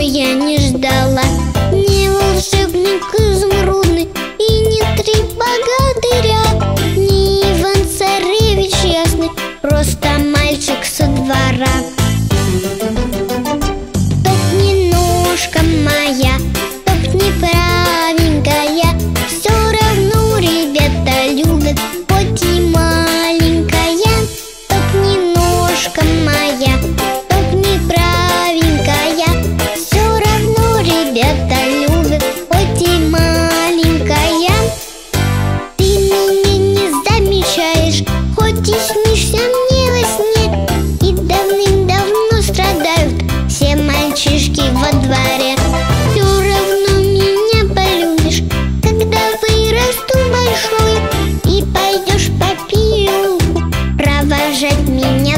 я не ждала. меня